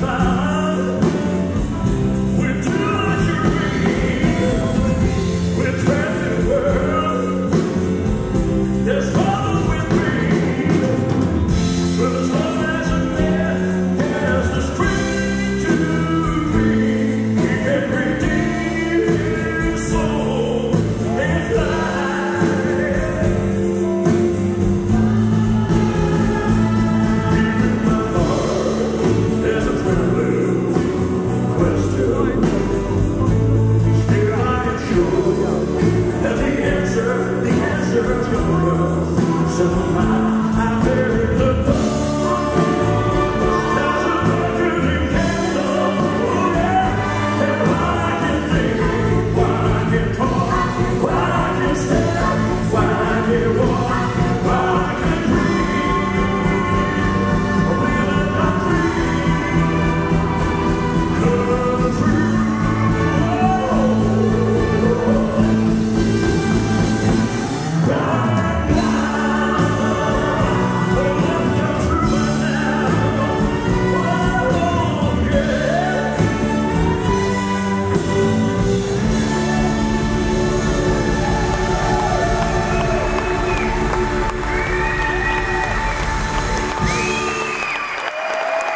far. Amar